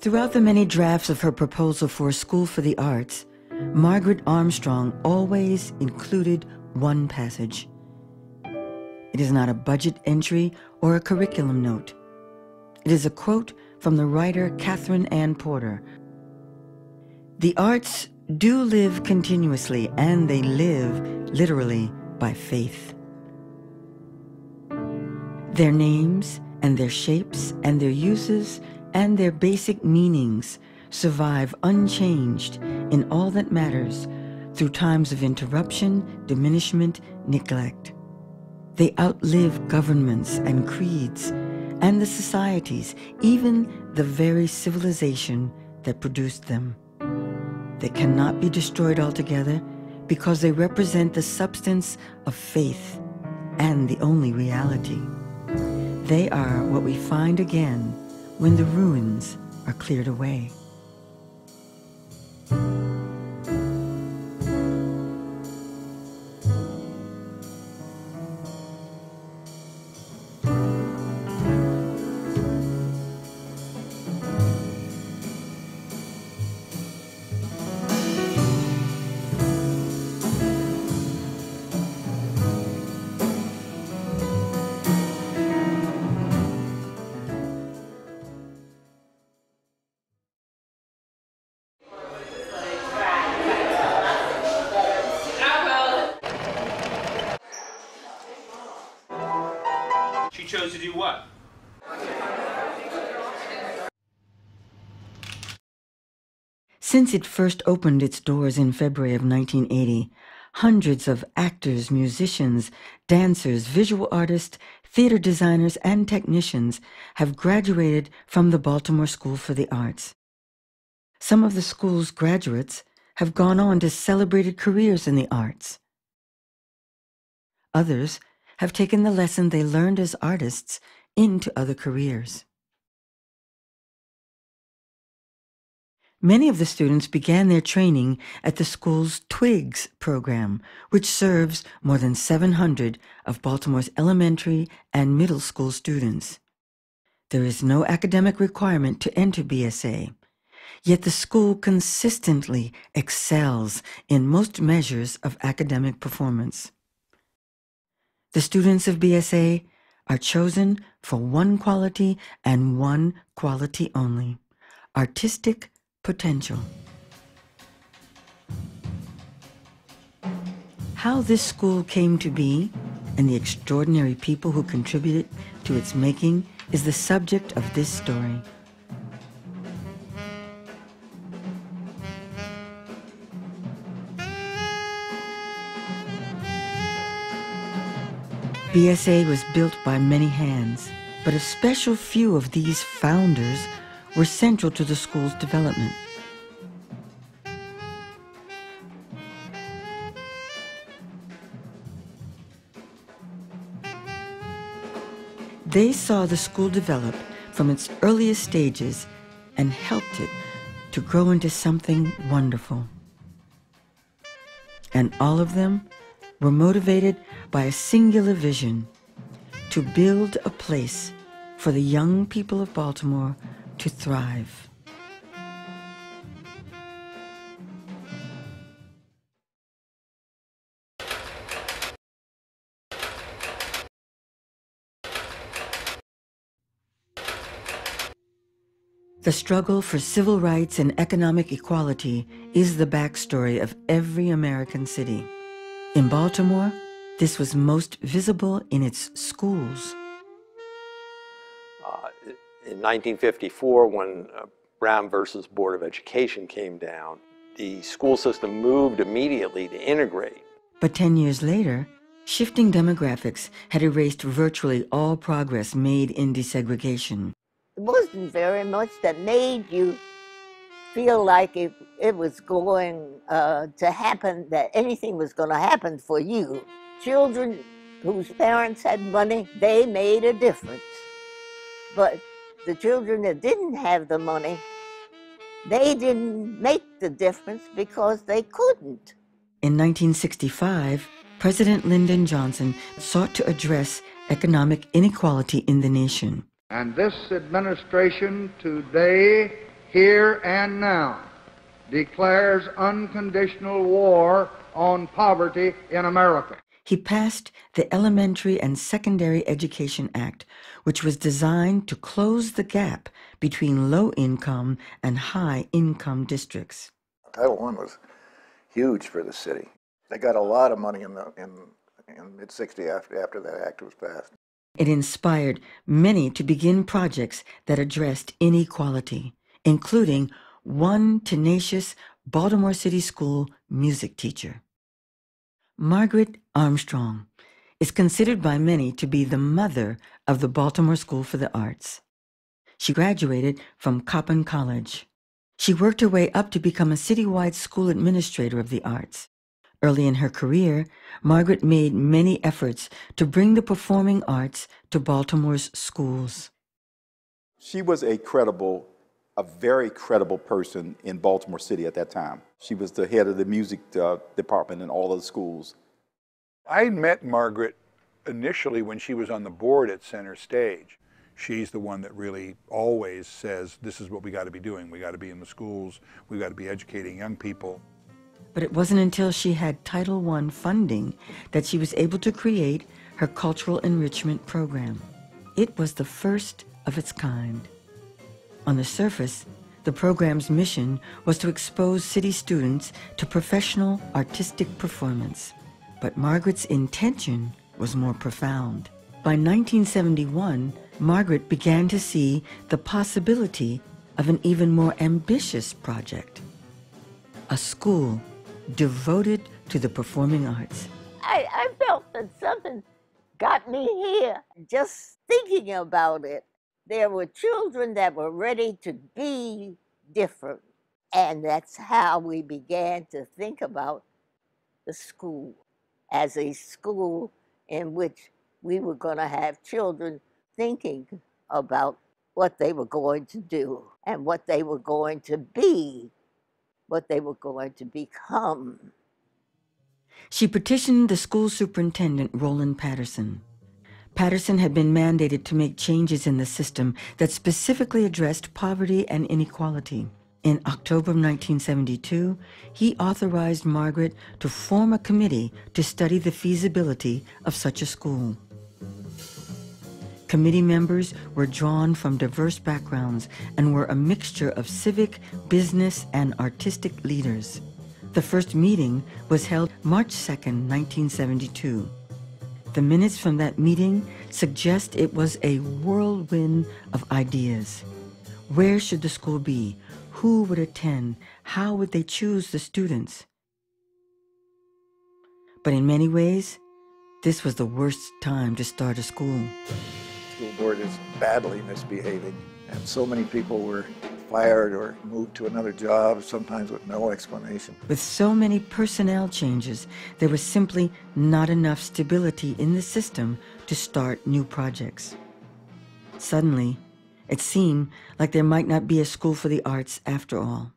Throughout the many drafts of her proposal for a school for the arts, Margaret Armstrong always included one passage. It is not a budget entry or a curriculum note. It is a quote from the writer Katherine Anne Porter. The arts do live continuously, and they live literally by faith. Their names and their shapes and their uses and their basic meanings survive unchanged in all that matters through times of interruption, diminishment, neglect. They outlive governments and creeds and the societies, even the very civilization that produced them. They cannot be destroyed altogether because they represent the substance of faith and the only reality. They are what we find again when the ruins are cleared away. Do what? Since it first opened its doors in February of 1980, hundreds of actors, musicians, dancers, visual artists, theater designers, and technicians have graduated from the Baltimore School for the Arts. Some of the school's graduates have gone on to celebrated careers in the arts. Others have taken the lesson they learned as artists into other careers. Many of the students began their training at the school's TWIGS program, which serves more than 700 of Baltimore's elementary and middle school students. There is no academic requirement to enter BSA, yet the school consistently excels in most measures of academic performance. The students of BSA are chosen for one quality and one quality only artistic potential. How this school came to be and the extraordinary people who contributed to its making is the subject of this story. BSA was built by many hands, but a special few of these founders were central to the school's development. They saw the school develop from its earliest stages and helped it to grow into something wonderful. And all of them were motivated by a singular vision to build a place for the young people of Baltimore to thrive. The struggle for civil rights and economic equality is the backstory of every American city. In Baltimore, this was most visible in its schools. Uh, in 1954, when uh, Brown versus Board of Education came down, the school system moved immediately to integrate. But 10 years later, shifting demographics had erased virtually all progress made in desegregation. It wasn't very much that made you feel like it, it was going uh, to happen, that anything was going to happen for you. Children whose parents had money, they made a difference. But the children that didn't have the money, they didn't make the difference because they couldn't. In 1965, President Lyndon Johnson sought to address economic inequality in the nation. And this administration today here and now declares unconditional war on poverty in America. He passed the Elementary and Secondary Education Act, which was designed to close the gap between low income and high income districts. Title I was huge for the city. They got a lot of money in the in, in mid 60s after, after that act was passed. It inspired many to begin projects that addressed inequality, including one tenacious Baltimore City School music teacher. Margaret Armstrong is considered by many to be the mother of the Baltimore School for the Arts. She graduated from Coppin College. She worked her way up to become a citywide school administrator of the arts. Early in her career, Margaret made many efforts to bring the performing arts to Baltimore's schools. She was a credible, a very credible person in Baltimore City at that time. She was the head of the music uh, department in all of the schools. I met Margaret initially when she was on the board at Center Stage. She's the one that really always says, this is what we got to be doing. We got to be in the schools. We got to be educating young people. But it wasn't until she had Title I funding that she was able to create her cultural enrichment program. It was the first of its kind. On the surface, the program's mission was to expose city students to professional artistic performance. But Margaret's intention was more profound. By 1971, Margaret began to see the possibility of an even more ambitious project a school devoted to the performing arts. I, I felt that something got me here just thinking about it. There were children that were ready to be different. And that's how we began to think about the school as a school in which we were going to have children thinking about what they were going to do and what they were going to be, what they were going to become. She petitioned the school superintendent, Roland Patterson. Patterson had been mandated to make changes in the system that specifically addressed poverty and inequality. In October of 1972, he authorized Margaret to form a committee to study the feasibility of such a school. Committee members were drawn from diverse backgrounds and were a mixture of civic, business, and artistic leaders. The first meeting was held March 2, 1972. The minutes from that meeting suggest it was a whirlwind of ideas. Where should the school be? Who would attend? How would they choose the students? But in many ways, this was the worst time to start a school The school board is badly misbehaving, and so many people were fired or moved to another job, sometimes with no explanation. With so many personnel changes, there was simply not enough stability in the system to start new projects. Suddenly, it seemed like there might not be a school for the arts after all.